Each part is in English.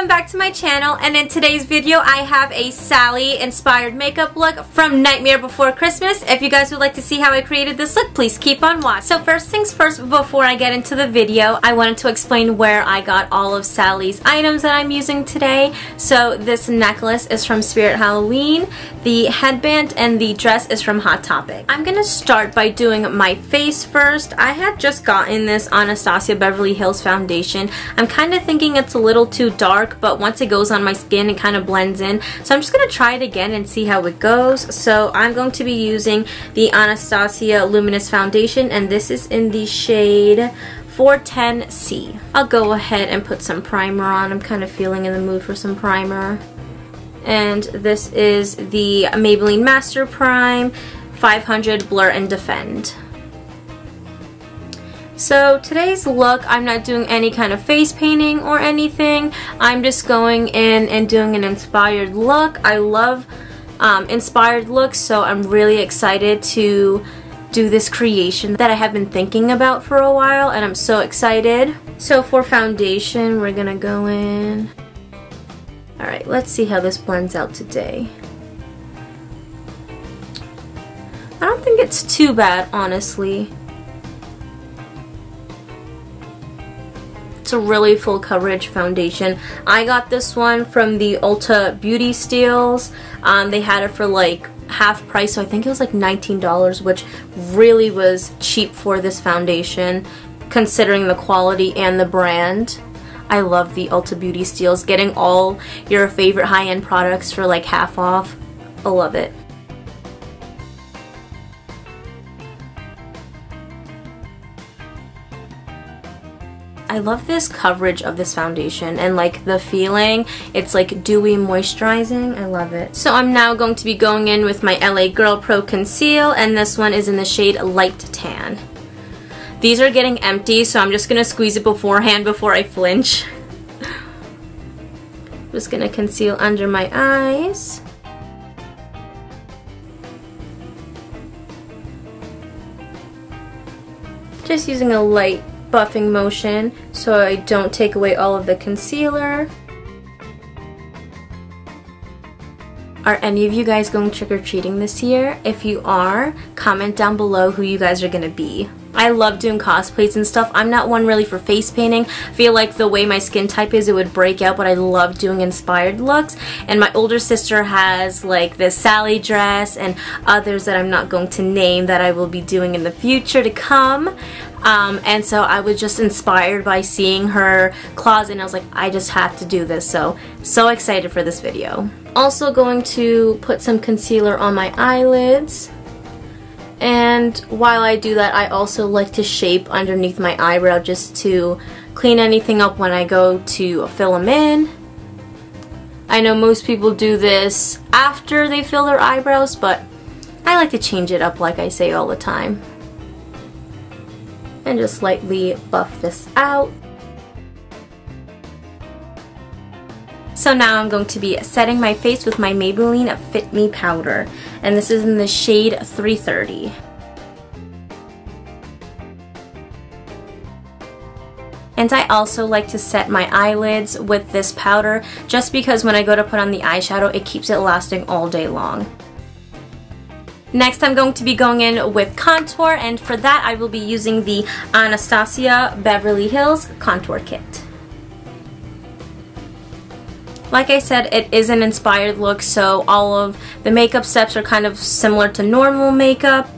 welcome back to my channel and in today's video I have a Sally inspired makeup look from Nightmare Before Christmas. If you guys would like to see how I created this look, please keep on watching. So first things first, before I get into the video, I wanted to explain where I got all of Sally's items that I'm using today. So this necklace is from Spirit Halloween, the headband and the dress is from Hot Topic. I'm gonna start by doing my face first. I had just gotten this Anastasia Beverly Hills foundation. I'm kind of thinking it's a little too dark, but once it goes on my skin, it kind of blends in. So I'm just going to try it again and see how it goes. So I'm going to be using the Anastasia Luminous Foundation, and this is in the shade 410C. I'll go ahead and put some primer on. I'm kind of feeling in the mood for some primer. And this is the Maybelline Master Prime 500 Blur and Defend. So today's look, I'm not doing any kind of face painting or anything. I'm just going in and doing an inspired look. I love um, inspired looks, so I'm really excited to do this creation that I have been thinking about for a while, and I'm so excited. So for foundation, we're gonna go in. Alright, let's see how this blends out today. I don't think it's too bad, honestly. It's a really full coverage foundation. I got this one from the Ulta Beauty Steals. Um, they had it for like half price, so I think it was like $19, which really was cheap for this foundation considering the quality and the brand. I love the Ulta Beauty Steals. Getting all your favorite high-end products for like half off. I love it. I love this coverage of this foundation and like the feeling. It's like dewy moisturizing. I love it. So I'm now going to be going in with my LA Girl Pro Conceal and this one is in the shade Light Tan. These are getting empty so I'm just going to squeeze it beforehand before I flinch. just going to conceal under my eyes. Just using a light buffing motion so I don't take away all of the concealer. Are any of you guys going trick-or-treating this year? If you are, comment down below who you guys are going to be. I love doing cosplays and stuff. I'm not one really for face painting. I feel like the way my skin type is, it would break out, but I love doing inspired looks. And my older sister has like this Sally dress and others that I'm not going to name that I will be doing in the future to come. Um, and so I was just inspired by seeing her closet and I was like, I just have to do this. So, so excited for this video. Also going to put some concealer on my eyelids. And while I do that, I also like to shape underneath my eyebrow just to clean anything up when I go to fill them in. I know most people do this after they fill their eyebrows, but I like to change it up like I say all the time and just lightly buff this out. So now I'm going to be setting my face with my Maybelline Fit Me powder and this is in the shade 330. And I also like to set my eyelids with this powder just because when I go to put on the eyeshadow it keeps it lasting all day long. Next I'm going to be going in with contour and for that I will be using the Anastasia Beverly Hills Contour Kit. Like I said, it is an inspired look, so all of the makeup steps are kind of similar to normal makeup.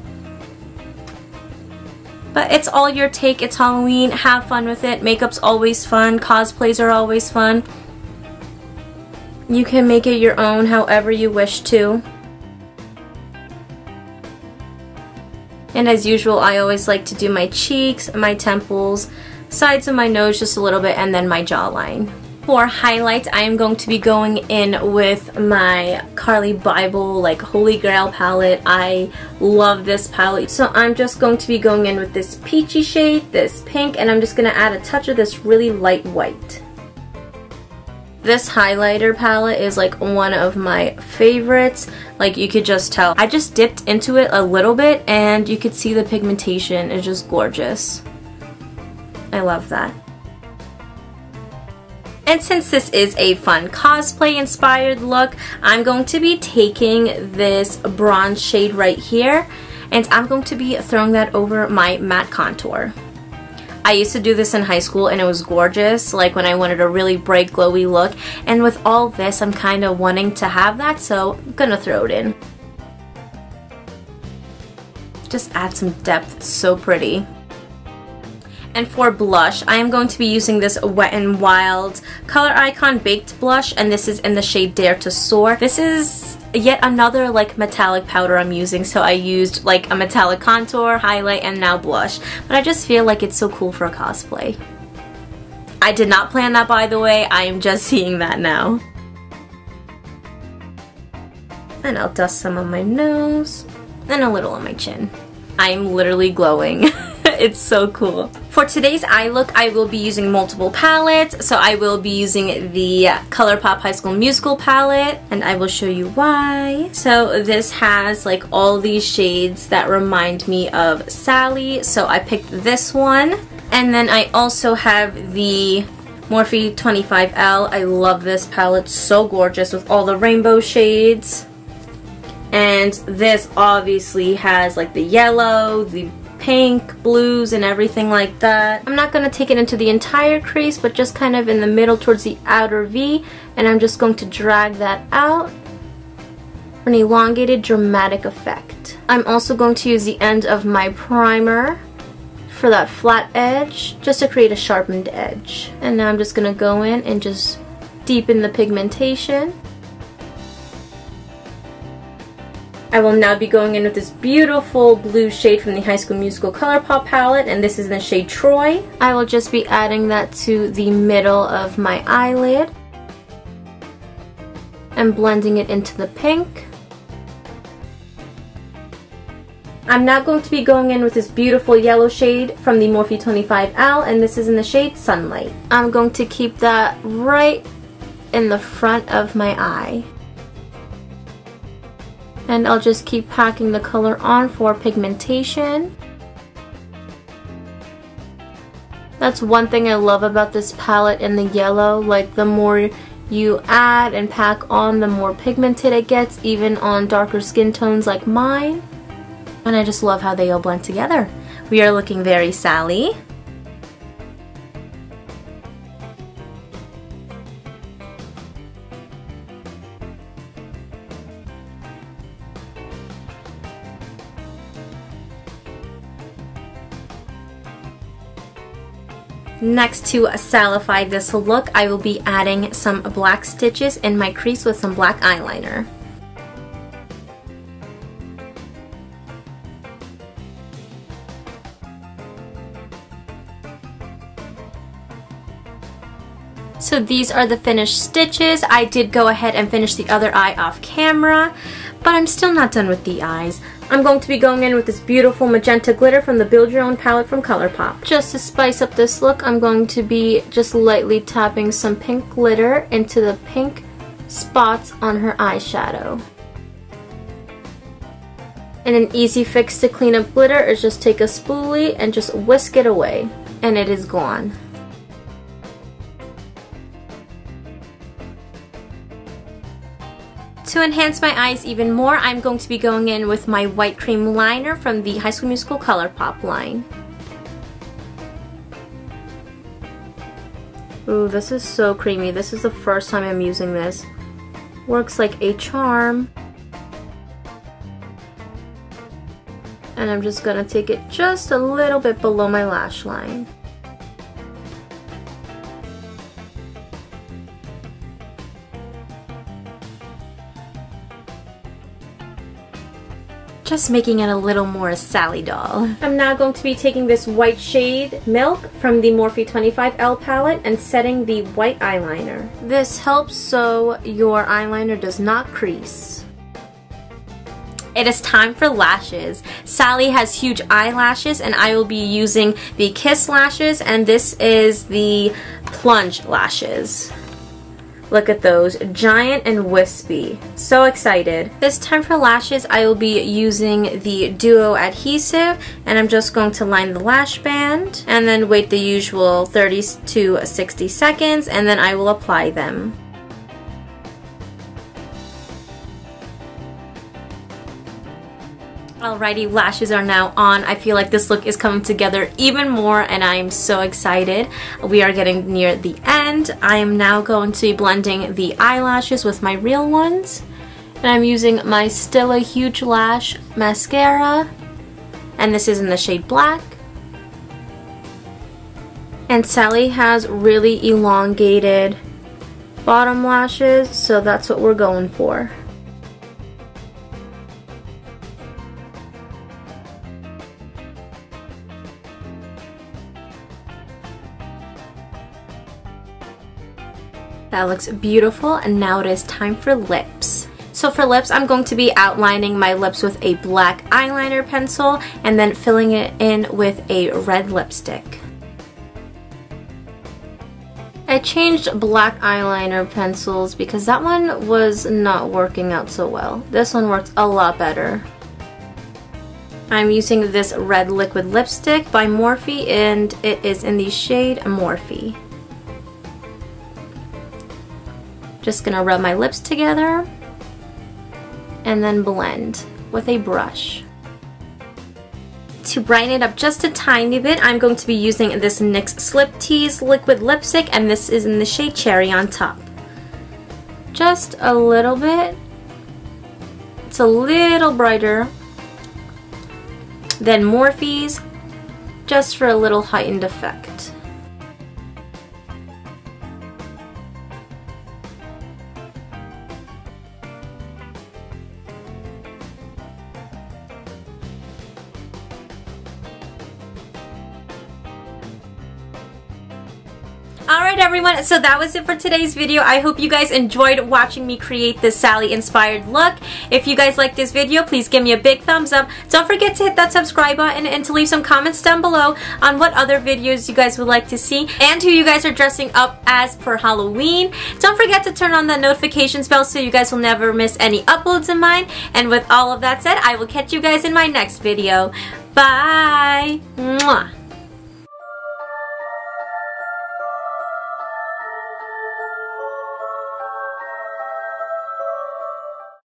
But it's all your take, it's Halloween, have fun with it. Makeup's always fun, cosplays are always fun. You can make it your own however you wish to. And as usual, I always like to do my cheeks, my temples, sides of my nose just a little bit, and then my jawline. For highlights, I am going to be going in with my Carli Bybel, like Holy Grail palette. I love this palette. So I'm just going to be going in with this peachy shade, this pink, and I'm just going to add a touch of this really light white. This highlighter palette is like one of my favorites. Like you could just tell. I just dipped into it a little bit and you could see the pigmentation is just gorgeous. I love that. And since this is a fun cosplay inspired look, I'm going to be taking this bronze shade right here and I'm going to be throwing that over my matte contour. I used to do this in high school and it was gorgeous, like when I wanted a really bright glowy look. And with all this, I'm kind of wanting to have that, so I'm gonna throw it in. Just add some depth, it's so pretty. And for blush, I am going to be using this Wet n Wild Color Icon Baked Blush, and this is in the shade Dare to Soar. This is yet another like metallic powder I'm using, so I used like a metallic contour, highlight, and now blush. But I just feel like it's so cool for a cosplay. I did not plan that by the way, I am just seeing that now. And I'll dust some on my nose, and a little on my chin. I'm literally glowing. it's so cool. For today's eye look, I will be using multiple palettes. So I will be using the ColourPop High School Musical palette, and I will show you why. So this has like all these shades that remind me of Sally. So I picked this one. And then I also have the Morphe 25L. I love this palette, so gorgeous with all the rainbow shades. And this obviously has like the yellow, the pink, blues, and everything like that. I'm not going to take it into the entire crease, but just kind of in the middle towards the outer V, and I'm just going to drag that out for an elongated dramatic effect. I'm also going to use the end of my primer for that flat edge, just to create a sharpened edge. And now I'm just going to go in and just deepen the pigmentation. I will now be going in with this beautiful blue shade from the High School Musical ColourPop palette, and this is in the shade Troy. I will just be adding that to the middle of my eyelid and blending it into the pink. I'm now going to be going in with this beautiful yellow shade from the Morphe 25L, and this is in the shade Sunlight. I'm going to keep that right in the front of my eye and I'll just keep packing the color on for pigmentation. That's one thing I love about this palette in the yellow, like the more you add and pack on, the more pigmented it gets, even on darker skin tones like mine. And I just love how they all blend together. We are looking very Sally. Next to salify this look, I will be adding some black stitches in my crease with some black eyeliner. So these are the finished stitches. I did go ahead and finish the other eye off camera, but I'm still not done with the eyes. I'm going to be going in with this beautiful magenta glitter from the Build Your Own palette from ColourPop. Just to spice up this look, I'm going to be just lightly tapping some pink glitter into the pink spots on her eyeshadow. And an easy fix to clean up glitter is just take a spoolie and just whisk it away. And it is gone. To enhance my eyes even more, I'm going to be going in with my white cream liner from the High School Musical ColourPop line. Ooh, this is so creamy. This is the first time I'm using this. Works like a charm. And I'm just to take it just a little bit below my lash line. Just making it a little more Sally doll. I'm now going to be taking this white shade Milk from the Morphe 25L palette and setting the white eyeliner. This helps so your eyeliner does not crease. It is time for lashes. Sally has huge eyelashes and I will be using the Kiss lashes and this is the plunge lashes. Look at those, giant and wispy. So excited. This time for lashes, I will be using the Duo adhesive and I'm just going to line the lash band and then wait the usual 30 to 60 seconds and then I will apply them. Alrighty, lashes are now on. I feel like this look is coming together even more and I am so excited. We are getting near the end. I am now going to be blending the eyelashes with my real ones. And I'm using my Stila Huge Lash Mascara. And this is in the shade Black. And Sally has really elongated bottom lashes, so that's what we're going for. That looks beautiful and now it is time for lips. So for lips, I'm going to be outlining my lips with a black eyeliner pencil and then filling it in with a red lipstick. I changed black eyeliner pencils because that one was not working out so well. This one works a lot better. I'm using this red liquid lipstick by Morphe and it is in the shade Morphe. Just gonna rub my lips together and then blend with a brush. To brighten it up just a tiny bit, I'm going to be using this NYX Slip Tease Liquid Lipstick and this is in the shade Cherry on top. Just a little bit. It's a little brighter than Morphe's, just for a little heightened effect. Alright everyone, so that was it for today's video. I hope you guys enjoyed watching me create this Sally inspired look. If you guys liked this video, please give me a big thumbs up. Don't forget to hit that subscribe button and to leave some comments down below on what other videos you guys would like to see and who you guys are dressing up as for Halloween. Don't forget to turn on the notifications bell so you guys will never miss any uploads of mine. And with all of that said, I will catch you guys in my next video. Bye! Mwah.